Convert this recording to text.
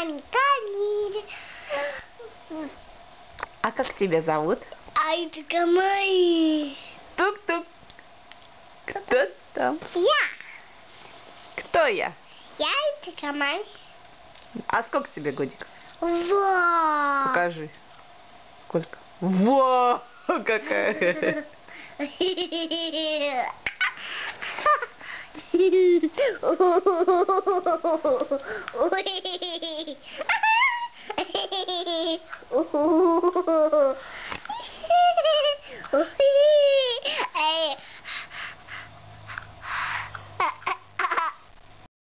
Камень. А как тебя зовут? А это камень. Тук-тук. Кто там? Я. Кто я? Я это камень. А сколько тебе годиков? Во. Покажи. Сколько? Во! Какая! Ой. 呜呼。